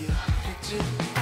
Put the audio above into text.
이해했지.